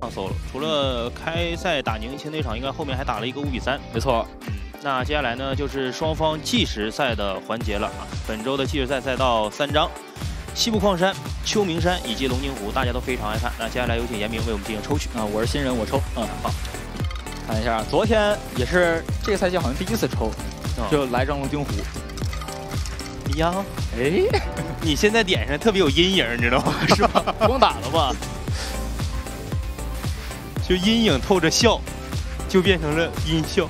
上 solo，除了开赛打宁青那场，应该后面还打了一个五比三。没错。嗯，那接下来呢，就是双方计时赛的环节了啊。本周的计时赛赛道三张：西部矿山、秋名山以及龙津湖，大家都非常爱看。那接下来有请严明为我们进行抽取啊。我是新人，我抽。嗯，好。看一下，昨天也是这个赛季好像第一次抽，就来张龙津湖。呀，哎，你现在点上特别有阴影，你知道吗？是吧？光打了吧？就阴影透着笑，就变成了阴笑。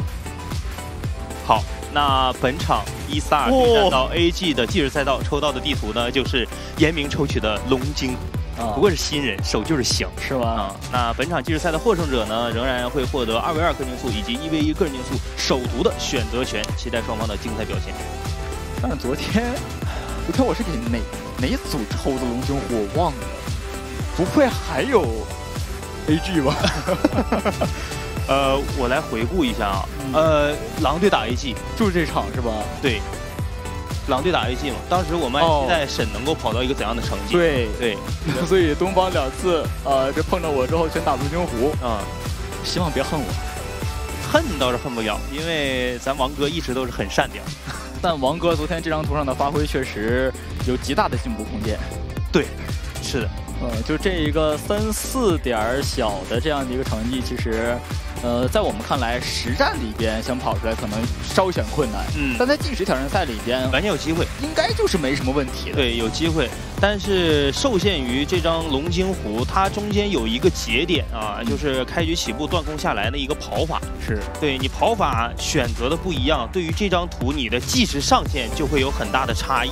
好，那本场伊萨尔对战到 AG 的计时赛道抽到的地图呢，就是严明抽取的龙晶。啊，不过是新人，手就是香，是吗？啊，那本场计时赛的获胜者呢，仍然会获得二 v 二个人竞速以及一 v 一个人竞速首图的选择权，期待双方的精彩表现。但是昨天，昨天我是给哪哪组抽的龙晶湖，我忘了，不会还有？A G 吧，呃，我来回顾一下啊，呃，狼队打 A G 就是这场是吧？对，狼队打 A G 嘛，当时我们还期待沈能够跑到一个怎样的成绩？对。对，所以东方两次呃，这碰到我之后全打龙津湖。啊，希望别恨我，恨倒是恨不了，因为咱王哥一直都是很善良，但王哥昨天这张图上的发挥确实有极大的进步空间，对，是的。呃，就这一个三四点小的这样的一个成绩，其实，呃，在我们看来，实战里边想跑出来可能稍显困难。嗯，但在计时挑战赛里边，完全有机会，应该就是没什么问题的。对，有机会，但是受限于这张龙津湖，它中间有一个节点啊，就是开局起步断空下来的一个跑法。是，对你跑法选择的不一样，对于这张图你的计时上限就会有很大的差异。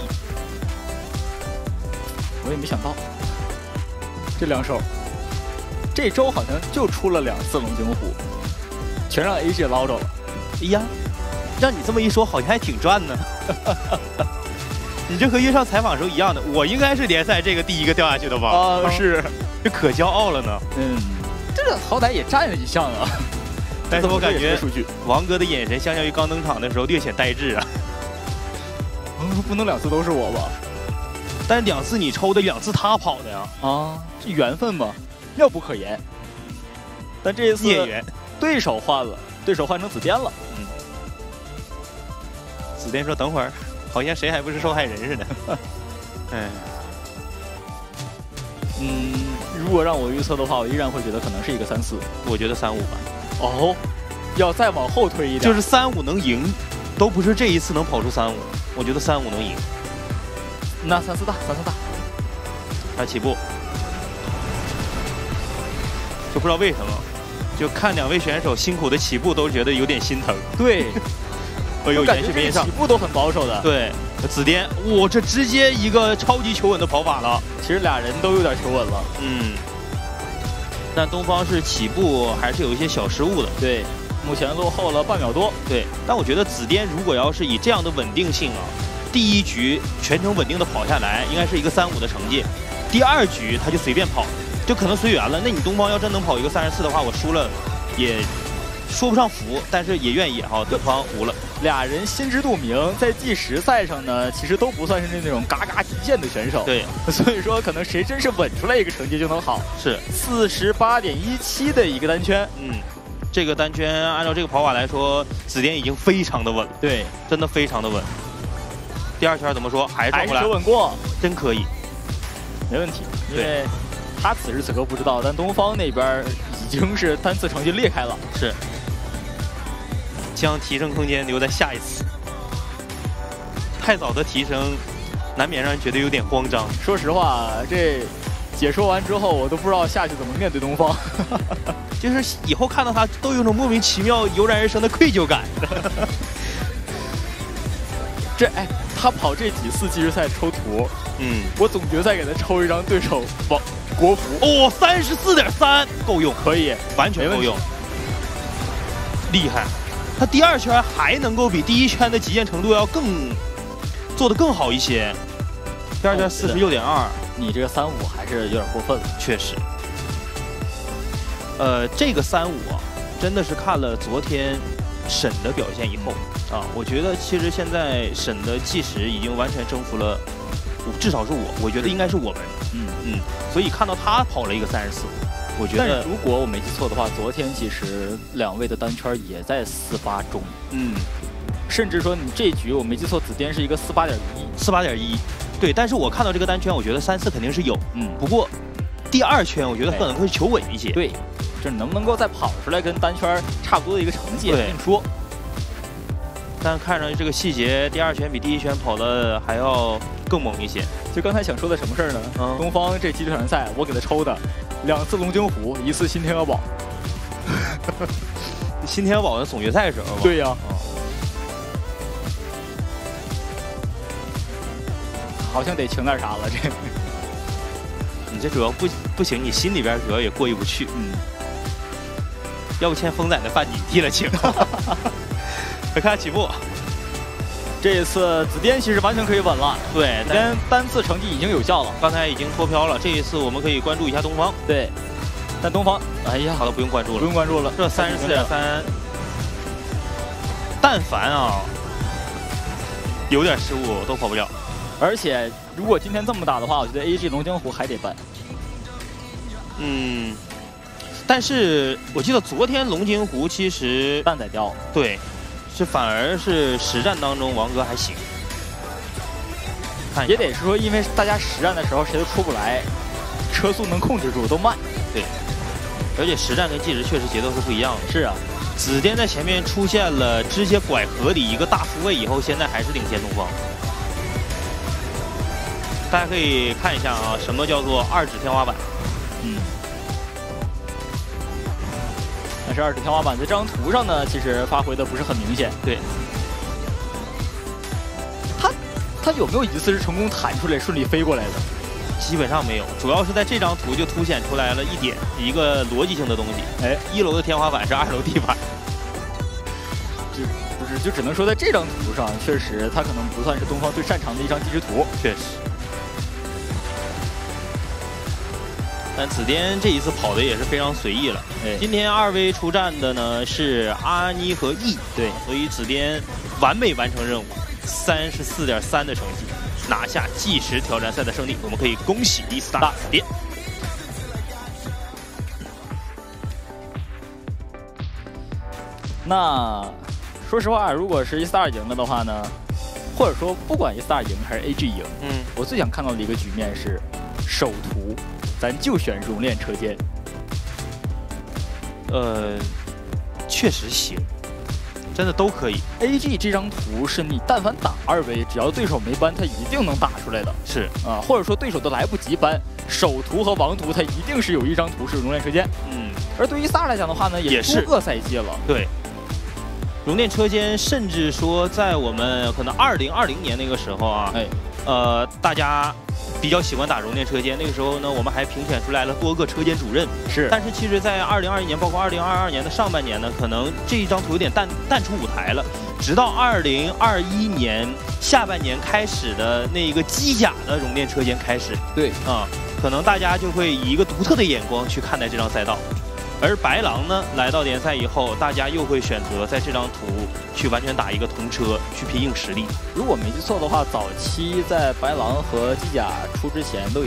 我也没想到。这两手，这周好像就出了两次龙井虎，全让 A G 捞着了。哎呀，让你这么一说，好像还挺赚呢。你这和约上采访时候一样的，我应该是联赛这个第一个掉下去的吧？啊，是，这可骄傲了呢。嗯，这个好歹也占了一项啊。但是我感觉王哥的眼神相较于刚登场的时候略显呆滞啊。嗯，不能两次都是我吧？但两次你抽的，两次他跑的呀。啊。缘分嘛，妙不可言。但这一次孽缘，对手换了，对手换成紫电了。嗯，紫电说：“等会儿，好像谁还不是受害人似的。”哎，嗯，如果让我预测的话，我依然会觉得可能是一个三四。我觉得三五吧。哦，要再往后推一点，就是三五能赢，都不是这一次能跑出三五。我觉得三五能赢。那三四大，三四大，他起步。就不知道为什么，就看两位选手辛苦的起步，都觉得有点心疼。对，我有延续边上起步都很保守的。对，紫颠，我，这直接一个超级求稳的跑法了。其实俩人都有点求稳了。嗯，但东方是起步还是有一些小失误的。对，目前落后了半秒多。对，但我觉得紫颠如果要是以这样的稳定性啊，第一局全程稳定的跑下来，应该是一个三五的成绩。第二局他就随便跑。就可能随缘了。那你东方要真能跑一个三十四的话，我输了也说不上服，但是也愿意哈。对方无了，俩人心知肚明，在计时赛上呢，其实都不算是那种嘎嘎极限的选手。对，所以说可能谁真是稳出来一个成绩就能好。是四十八点一七的一个单圈，嗯，这个单圈按照这个跑法来说，紫电已经非常的稳了。对，真的非常的稳。第二圈怎么说？还是稳过，真可以，没问题。因为。他此时此刻不知道，但东方那边已经是单次成绩裂开了，是将提升空间留在下一次。太早的提升，难免让人觉得有点慌张。说实话，这解说完之后，我都不知道下去怎么面对东方。就是以后看到他，都有种莫名其妙油然而生的愧疚感。这哎，他跑这几次计时赛抽图，嗯，我总决赛给他抽一张对手王。国服哦，三十四点三够用，可以，完全够用，厉害。他第二圈还能够比第一圈的极限程度要更做的更好一些。第二圈四十六点二，你这个三五还是有点过分了，确实。呃，这个三五啊，真的是看了昨天沈的表现以后啊，我觉得其实现在沈的计时已经完全征服了。至少是我，我觉得应该是我们，嗯嗯，所以看到他跑了一个三十四，我觉得，如果我没记错的话，昨天其实两位的单圈也在四八中。嗯，甚至说你这局我没记错，紫颠是一个四八点一，四八点一。对，但是我看到这个单圈，我觉得三四肯定是有。嗯，不过第二圈我觉得可能会求稳一些。对，是能不能够再跑出来跟单圈差不多的一个成绩，另说。但看上去这个细节，第二圈比第一圈跑的还要更猛一些。就刚才想说的什么事儿呢？东方这几场联赛，我给他抽的两次龙精湖，一次新天鹅堡。新天鹅堡的总决赛时候对呀。好像得请点啥了，这。你这主要不不行，你心里边主要也过意不去。嗯。要不欠风仔的饭你替了请。来看起步，这一次紫颠其实完全可以稳了。对，单单次成绩已经有效了，刚才已经脱飘了。这一次我们可以关注一下东方。对，但东方，哎呀，好了，不用关注了，不用关注了。这三十四点三，但凡啊有点失误都跑不了。而且如果今天这么打的话，我觉得 A G 龙江湖还得办。嗯，但是我记得昨天龙金湖其实半载掉。对。这反而是实战当中王哥还行，看也得是说，因为大家实战的时候谁都出不来，车速能控制住都慢。对，而且实战跟计时确实节奏是不一样的。是啊，紫颠在前面出现了直接拐河里一个大复位以后，现在还是领先东方。大家可以看一下啊，什么叫做二指天花板？但是二指天花板在这张图上呢，其实发挥的不是很明显。对，他他有没有一次是成功弹出来顺利飞过来的？基本上没有，主要是在这张图就凸显出来了一点一个逻辑性的东西。哎，一楼的天花板是二楼地板，就不是就只能说在这张图上，确实他可能不算是东方最擅长的一张计时图。确实。但紫颠这一次跑的也是非常随意了。今天二 V 出战的呢是阿妮和 E，对，所以紫颠完美完成任务，三十四点三的成绩，拿下计时挑战赛的胜利。我们可以恭喜 estar 紫颠。那说实话，如果是 E star 赢了的话呢，或者说不管 E star 赢还是 AG 赢，嗯，我最想看到的一个局面是首图。咱就选熔炼车间，呃，确实行，真的都可以。A G 这张图是你但凡打二 V，只要对手没搬，他一定能打出来的。是啊，或者说对手都来不及搬，首图和王图他一定是有一张图是熔炼车间。嗯，而对于萨来讲的话呢，也是多个赛季了。对，熔炼车间，甚至说在我们可能二零二零年那个时候啊，哎，呃，大家。比较喜欢打熔炼车间，那个时候呢，我们还评选出来了多个车间主任。是，但是其实，在二零二一年，包括二零二二年的上半年呢，可能这一张图有点淡淡出舞台了。直到二零二一年下半年开始的那一个机甲的熔炼车间开始，对，啊，可能大家就会以一个独特的眼光去看待这张赛道。而白狼呢，来到联赛以后，大家又会选择在这张图去完全打一个同车，去拼硬实力。如果没记错的话，早期在白狼和机甲出之前都。